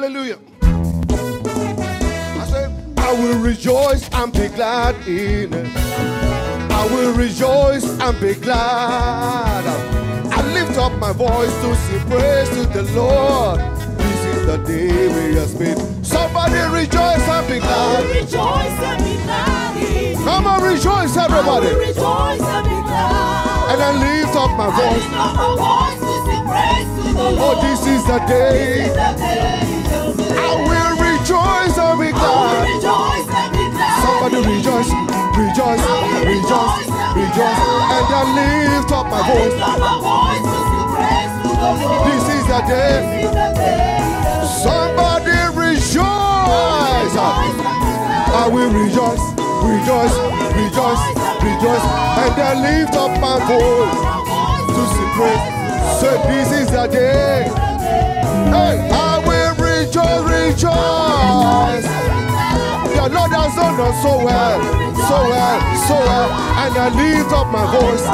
Hallelujah. I say, I will rejoice and be glad in it. I will rejoice and be glad. I lift up my voice to sing praise to the Lord. This is the day we have made. Somebody rejoice and be I will glad. rejoice and be glad. Come on, rejoice, I will everybody. rejoice and be glad. And I lift up my voice. Oh, this is the day. I will rejoice and be glad. Somebody rejoice, rejoice, rejoice, rejoice. And I lift up my voice. This is the day. Somebody rejoice. I will rejoice, rejoice, rejoice. And I lift up my voice to sing praise. Say, this is the day. Hey, I will rejoice, rejoice. The Lord has done us so well, so well, so well. And I lift up my voice.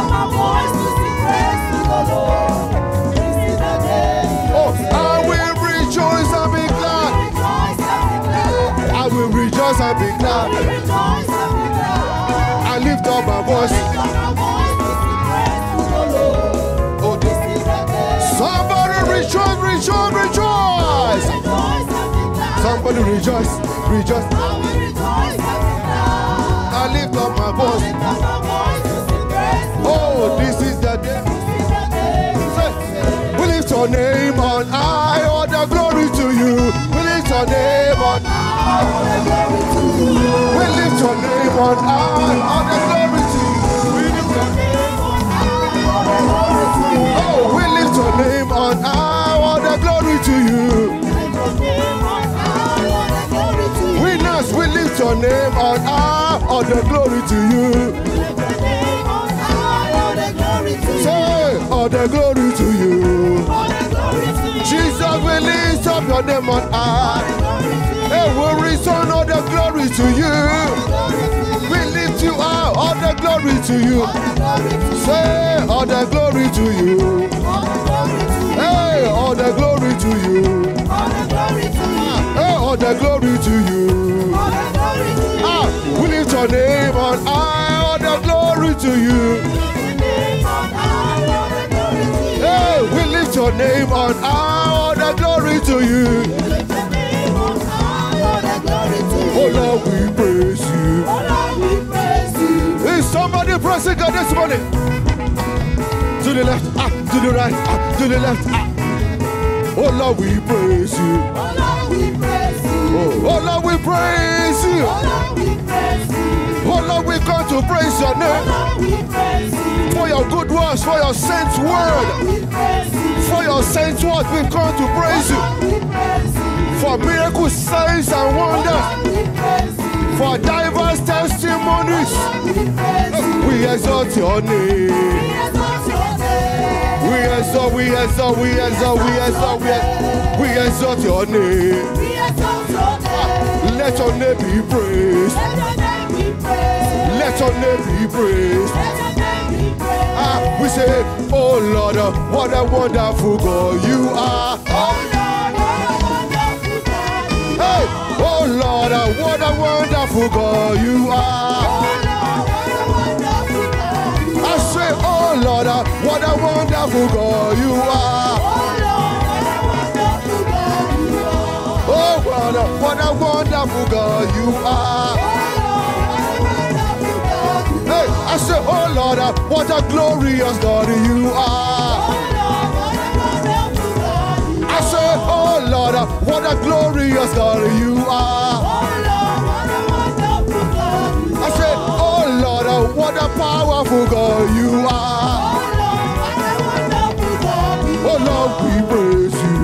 Somebody rejoice, rejoice, rejoice. Somebody rejoice, rejoice. I lift up my voice. Oh, this is the day. We lift your name on high, all the glory to you. We lift your name on We lift your name on high, all the glory all the glory to you. Jesus, we lift up your name on high. Hey, we return all the glory to you. We lift you up, all the glory to you. Say, all the glory to you. Hey, all the glory to you. Hey, all the glory to you. Ah, we lift your name on high, all the glory to you. Your name on high, all the glory to you. Oh Lord, we praise you. Oh Lord, we praise you. Is somebody praising God this morning? To the left, ah, to the right, ah, to the left, ah. Oh Lord, we praise you. Oh, oh Lord, we praise you. Oh Lord, we come to praise your name. For your good works, for your saints' word, for your saints' word. We come to praise you. For miracles, signs, and wonders, for diverse testimonies. We exalt your name. We exalt, we exalt, we exalt, we exalt, we exalt, we exalt. Your name. Ah, let your name be praised. Let your name be praised. Ah, we say, oh Lord, uh, what a wonderful God you are. Hey, oh Lord, uh, what a wonderful God you are. I say, oh Lord, uh, what a wonderful God you are. Oh Lord, uh, what a wonderful God you are. Uh, what a glorious God you are. I say, oh Lord, what a glorious God you are. I say, oh Lord, what a powerful God you are. Oh Lord, we praise you.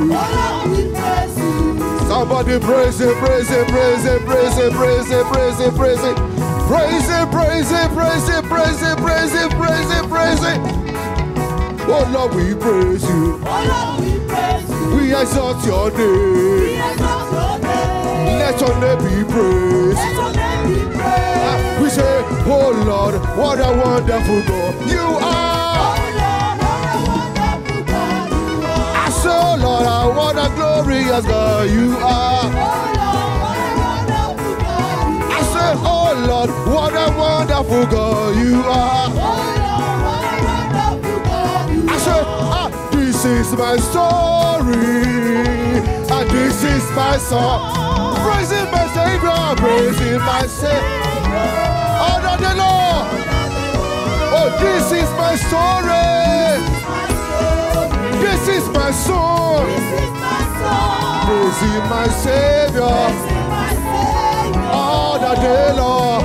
Somebody praise it, praise it, praise it, praise it, praise it, praise it, praise it. Praise Him, praise Him, praise Him, praise Him, praise Him, praise Him, praise Him. Oh Lord, we praise You. Oh Lord, we praise You. We exalt Your name. We exalt Your name. Let Your name be praised. Let Your name be praised. Ah, we say, Oh Lord, what a wonderful God You are. Oh Lord, what a wonderful God You are. I say, oh, Lord, what a glorious God You are. Oh, Lord, what a wonderful God you are. I say, ah, this is my story, and this is my song. Praising my Savior, praising my Savior. Honor the Lord. Oh, this is my story. This is my song. Praising my Savior long.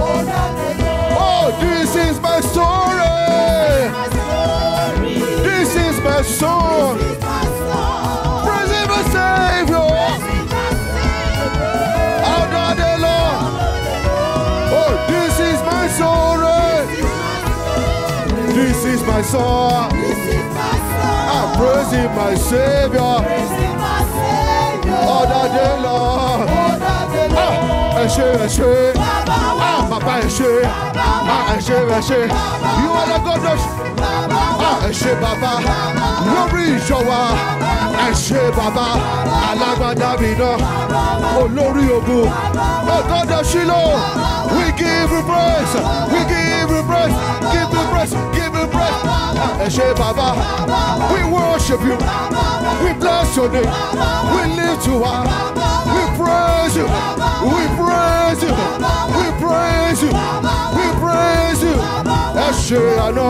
Oh, this is my story. This is my song. Praising my Savior all. Oh, this is my story. This is my song. I'm praising my Savior worship, worship. Ah, my worship. Ah. You are the God of Ah, worship, Baba. Glory, Joa. Worship, Baba. Alabada bino. Olórí ogun. Oh God of Shiloh. We give you praise. We give you praise. Give you praise. Give you praise. Worship, Baba. We worship you. We bless your name. We live to our. We praise you. We praise you. We praise you. We praise you. Ẹ ṣé àná.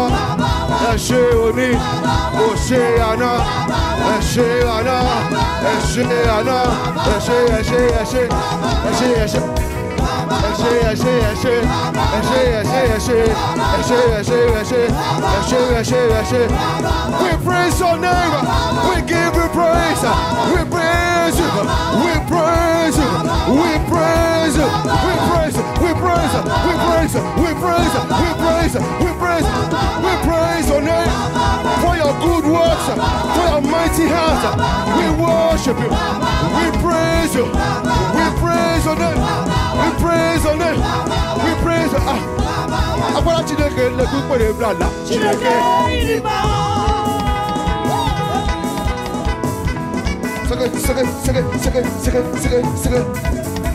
Ẹ ṣé òní. Ó ṣé àná. Ẹ ṣé àná. Ẹ ṣé àná. Ẹ ṣé ẹ ṣé ẹ ṣé. Ẹ ṣé ẹ ṣé. Ẹ ṣé ẹ ṣé ẹ ṣé. Ẹ ṣé ẹ ṣé ẹ ṣé. We praise your name. We give you praise. We praise you. We praise you. We praise you. We praise you. We praise you. We praise you. We praise you. We praise you. We praise you. We praise your name for your good works, for your mighty hands. We worship you. We praise you. We praise your name. We praise your name. We Ah. Agbára Chineke second, second.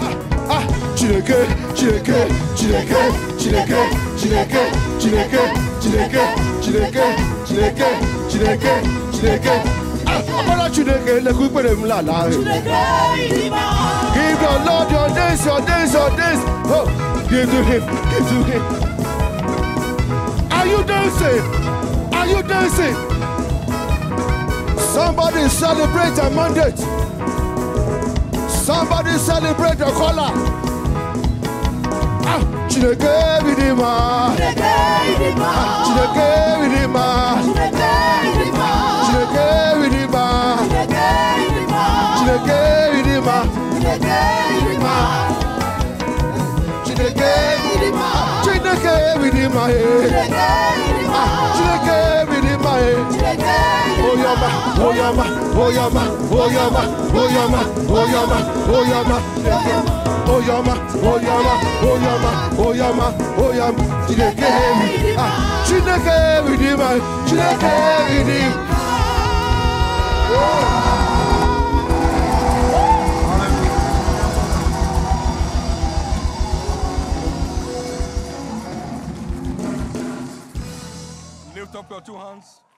Ah, ah. Chineke, Chineke, Chineke, Chineke, Chineke, Chineke, Chineke, Chineke, Chineke, Chineke, Chineke. Ah, agbára Chineke lẹ́kún pèrè blala. Give your Lord your days, your days, your days. Oh, give to him, give to him. Are you dancing? Are you dancing? Somebody celebrate a mandate. Somebody celebrate your color. Ah, Chineke vidima. Chineke vidima. Chineke vidima. Ah, Chineke vidima. Oyama, oyama, oyama, oyama, oyama, oyama, oyama, oyama, oyama, oyama, oyama, oyama, Chineke, ah, Chineke vidima, Chineke vidima. Let's go, two hands.